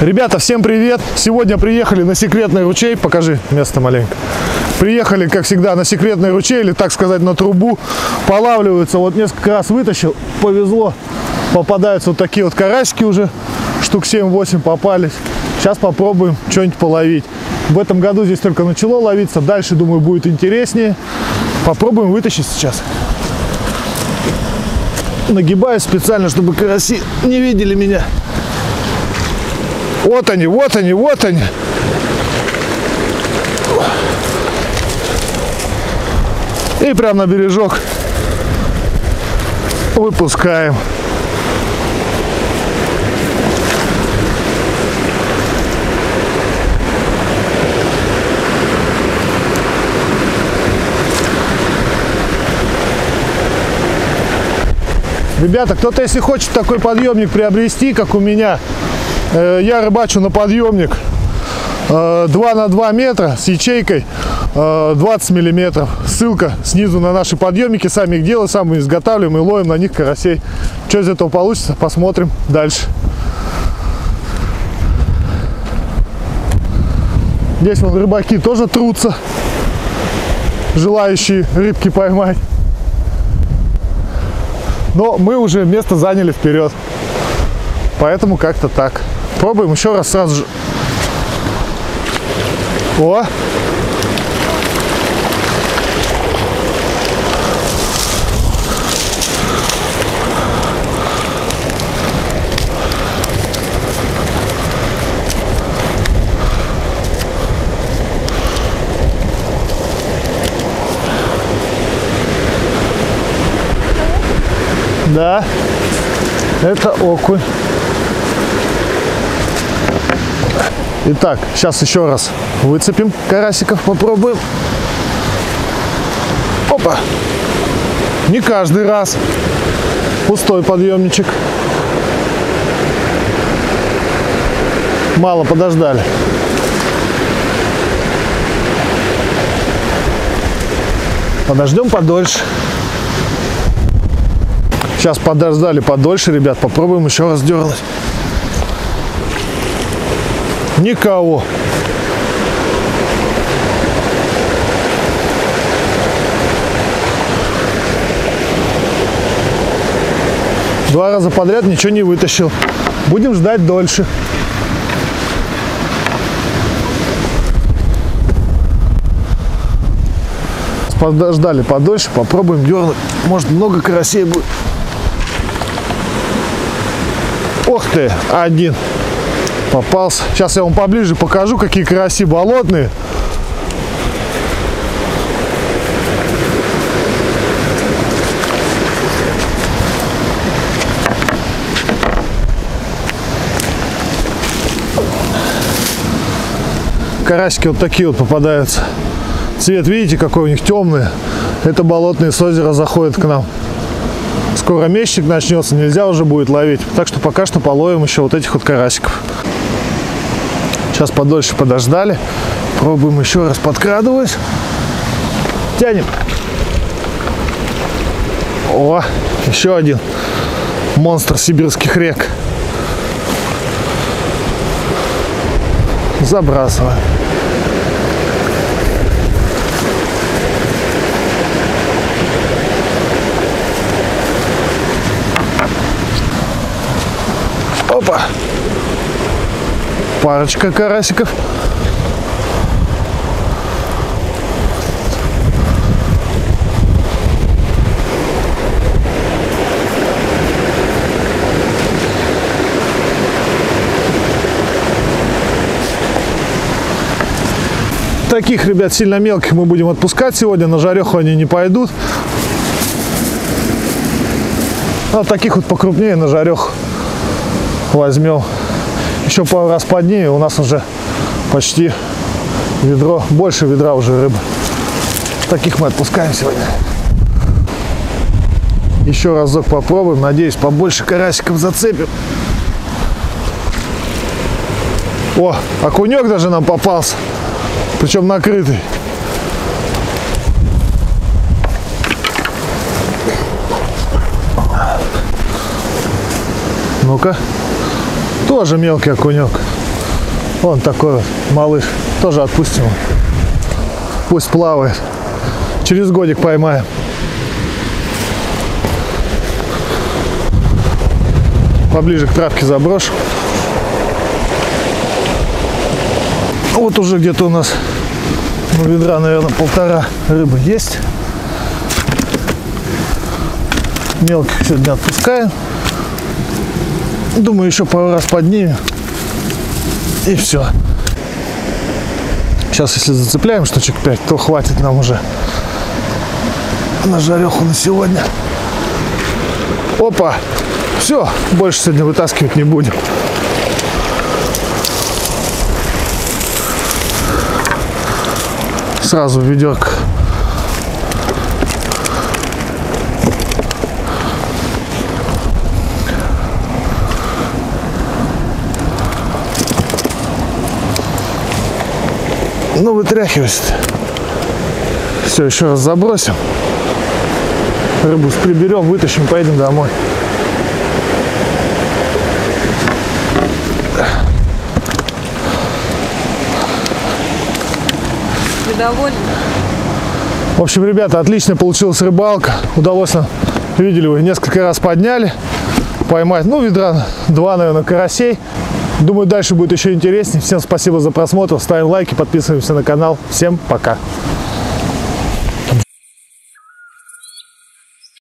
Ребята, всем привет! Сегодня приехали на секретный ручей. Покажи место маленько. Приехали, как всегда, на секретный ручей, или так сказать, на трубу. Полавливаются. Вот несколько раз вытащил, повезло. Попадаются вот такие вот карасики уже. Штук 7-8 попались. Сейчас попробуем что-нибудь половить. В этом году здесь только начало ловиться. Дальше, думаю, будет интереснее. Попробуем вытащить сейчас. Нагибаюсь специально, чтобы караси не видели меня. Вот они, вот они, вот они. И прям на бережок выпускаем. Ребята, кто-то, если хочет такой подъемник приобрести, как у меня, я рыбачу на подъемник э, 2 на 2 метра с ячейкой э, 20 миллиметров. Ссылка снизу на наши подъемники. Сами их делаем, сами изготавливаем и ловим на них карасей. Что из этого получится, посмотрим дальше. Здесь вон рыбаки тоже трутся, желающие рыбки поймать. Но мы уже место заняли вперед. Поэтому как-то так. Пробуем еще раз сразу же. О! Да, это окунь. Итак, сейчас еще раз выцепим карасиков, попробуем. Опа! Не каждый раз. Пустой подъемничек. Мало подождали. Подождем подольше. Сейчас подождали подольше, ребят. Попробуем еще раз дернуть. Никого. Два раза подряд ничего не вытащил. Будем ждать дольше. Подождали подольше, попробуем дернуть. Может много карасей будет. Ох ты, один попался. Сейчас я вам поближе покажу, какие караси болотные. Карасики вот такие вот попадаются. Цвет, видите, какой у них темный. Это болотные с озера заходят к нам. Скоро месячник начнется, нельзя уже будет ловить. Так что пока что половим еще вот этих вот карасиков. Сейчас подольше подождали. Пробуем еще раз подкрадывать. Тянем. О, еще один монстр сибирских рек. Забрасываем. Опа. Парочка карасиков. Таких, ребят, сильно мелких мы будем отпускать сегодня. На жареху они не пойдут. А таких вот покрупнее на жареху возьмем еще пару раз поднимем, у нас уже почти ведро, больше ведра уже рыбы. Таких мы отпускаем сегодня. Еще разок попробуем, надеюсь, побольше карасиков зацепим. О, окунек даже нам попался, причем накрытый. Ну-ка. Тоже мелкий окунек. Вон такой малыш. Тоже отпустим. Пусть плавает. Через годик поймаем. Поближе к травке заброшу. Вот уже где-то у нас ну, ведра, наверное, полтора рыбы есть. Мелких сегодня отпускаем. Думаю, еще пару раз поднимем. И все. Сейчас, если зацепляем штучек 5, то хватит нам уже на жареху на сегодня. Опа! Все, больше сегодня вытаскивать не будем. Сразу ведерко. Ну, вытряхивайся. Все, еще раз забросим. Рыбу приберем, вытащим, поедем домой. Вы довольны? В общем, ребята, отлично получилась рыбалка. Удалось нам, видели вы, несколько раз подняли. Поймать, ну, ведра два, наверное, карасей. Думаю, дальше будет еще интереснее. Всем спасибо за просмотр. Ставим лайки, подписываемся на канал. Всем пока.